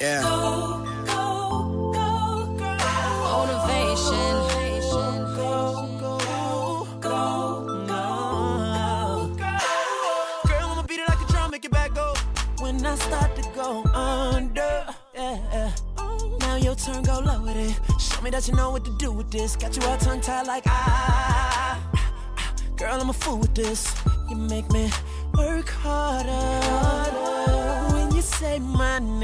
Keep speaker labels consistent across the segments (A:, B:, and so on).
A: Yeah.
B: Go, go, go, go. Motivation. Go, go, go, go.
C: Girl, I'ma beat it like a drum, make it back go. When I start to go under, yeah. Now your turn, go low with it. Show me that you know what to do with this. Got you all tongue tied like ah. Girl, I'm a fool with this. You make me work harder when you say my name.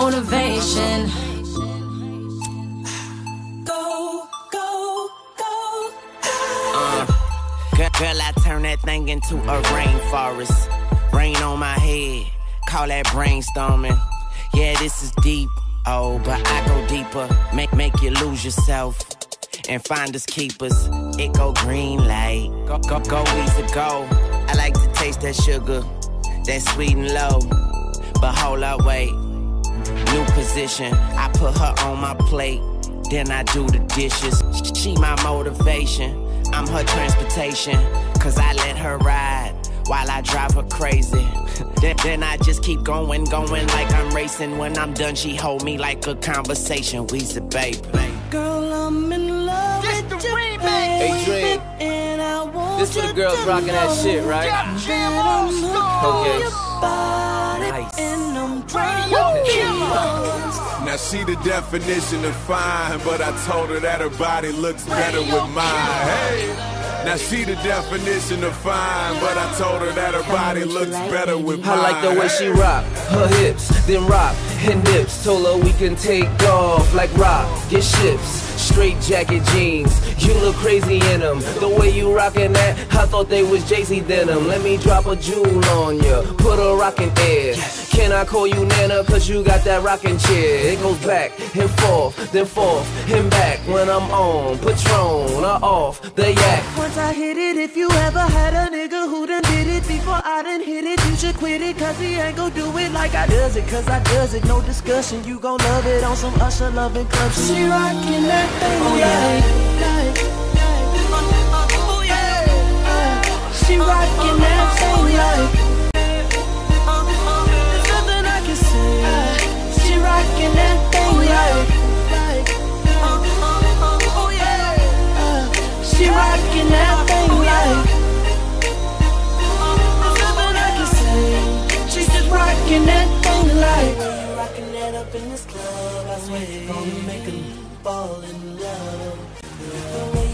B: Motivation. Go, go, go.
C: Uh, girl, girl, I turn that thing into a rainforest. Rain on my head, call that brainstorming. Yeah, this is deep. Oh, but I go deeper. Make make you lose yourself and find us keepers. It go green light, go go go easy go. I like to taste that sugar, that sweet and low. But hold up, wait. New position, I put her on my plate. Then I do the dishes. She my motivation. I'm her transportation. Cause I let her ride while I drive her crazy. then, then I just keep going, going like I'm racing. When I'm done, she hold me like a conversation. We said, baby.
D: Girl, I'm in love with you, baby.
E: Hey, Dre.
D: And I want
E: This for the girls
D: to
E: rocking that shit, right?
D: that I'm hooked on
E: Okay.
D: Kill
F: Now she the definition of fine, but I told her that her body looks better with mine. Hey. Now she the definition of fine, but I told her that her body looks better with mine.
E: I like the way she rock her hips, then rock her nips. Told her we can take off like rock, get ships. Straight jacket jeans, you look crazy in them. The way you rockin' that, I thought they was Jay-Z denim. Let me drop a jewel on ya, put a rockin' air. Can I call you Nana? Cause you got that rockin' chair. It goes back and forth, then forth and back when I'm on. Patron or off the yak.
D: Once I hit it, if you ever had a nigga who done did it before I done hit it, you should quit it, cause he ain't gon' do it like I does it, cause I does it, no discussion, you gon' love it on some Usher loving club. She rockin' that thing, oh, She I 'em fall in love.